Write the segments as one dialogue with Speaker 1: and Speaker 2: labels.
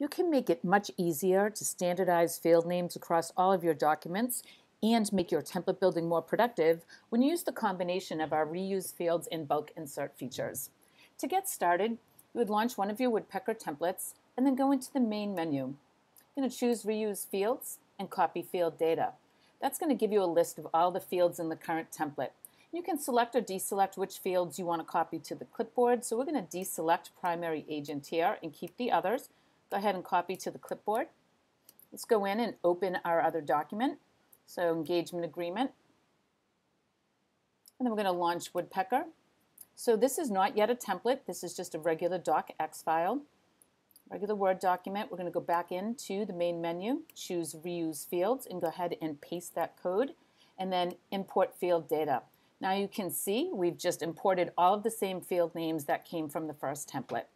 Speaker 1: You can make it much easier to standardize field names across all of your documents and make your template building more productive when you use the combination of our reuse fields and bulk insert features. To get started, you would launch one of your Woodpecker templates and then go into the main menu. You're going to choose Reuse Fields and Copy Field Data. That's going to give you a list of all the fields in the current template. You can select or deselect which fields you want to copy to the clipboard. So we're going to deselect primary agent here and keep the others. Go ahead and copy to the clipboard. Let's go in and open our other document. So engagement agreement. And then we're going to launch Woodpecker. So this is not yet a template. This is just a regular docx file. Regular Word document. We're going to go back into the main menu, choose Reuse Fields, and go ahead and paste that code, and then import field data. Now you can see we've just imported all of the same field names that came from the first template.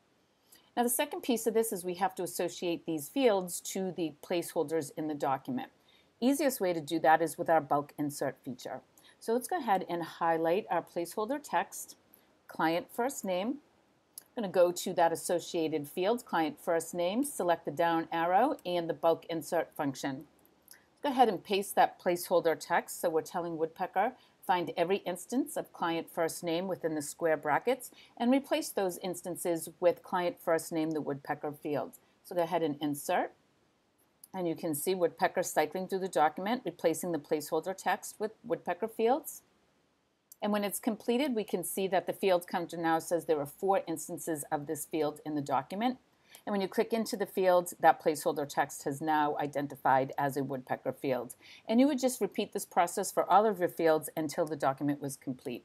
Speaker 1: Now the second piece of this is we have to associate these fields to the placeholders in the document. Easiest way to do that is with our bulk insert feature. So let's go ahead and highlight our placeholder text, client first name. I'm going to go to that associated field, client first name, select the down arrow and the bulk insert function. Go ahead and paste that placeholder text. So we're telling Woodpecker Find every instance of client first name within the square brackets and replace those instances with client first name, the woodpecker field. So go ahead and insert. And you can see woodpecker cycling through the document, replacing the placeholder text with woodpecker fields. And when it's completed, we can see that the field counter now says there are four instances of this field in the document. And when you click into the field, that placeholder text has now identified as a woodpecker field. And you would just repeat this process for all of your fields until the document was complete.